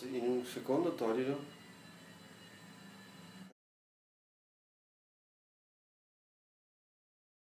em in un secondo toglilo.